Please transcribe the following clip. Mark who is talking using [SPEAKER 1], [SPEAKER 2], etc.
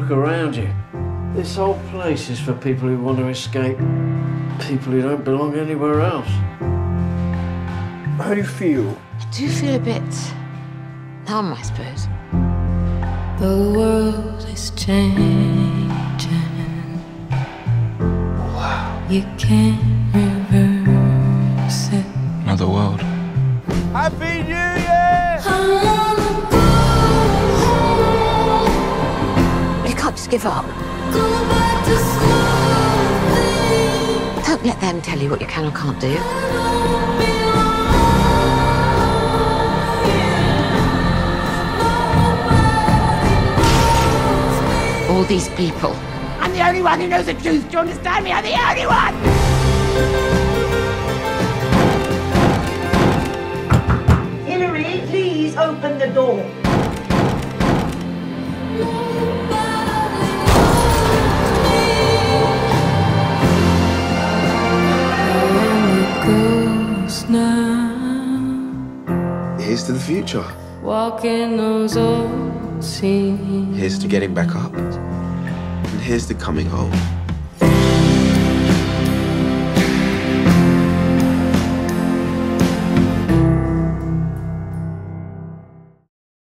[SPEAKER 1] look around you. This whole place is for people who want to escape, people who don't belong anywhere else. How do you feel?
[SPEAKER 2] I do feel a bit numb, I suppose.
[SPEAKER 3] The world is changing.
[SPEAKER 1] Wow.
[SPEAKER 3] You can't reverse it.
[SPEAKER 4] Another world.
[SPEAKER 5] Happy New Year!
[SPEAKER 2] Give up.
[SPEAKER 3] Go back to.
[SPEAKER 2] Don't let them tell you what you can or can't do. All these people. I'm the only one who knows the truth. Do you understand me? I'm the only one!
[SPEAKER 6] Hilary, please open the door.
[SPEAKER 3] Now.
[SPEAKER 4] Here's to the future.
[SPEAKER 3] Walking those old scenes.
[SPEAKER 4] Here's to getting back up. And here's to coming home.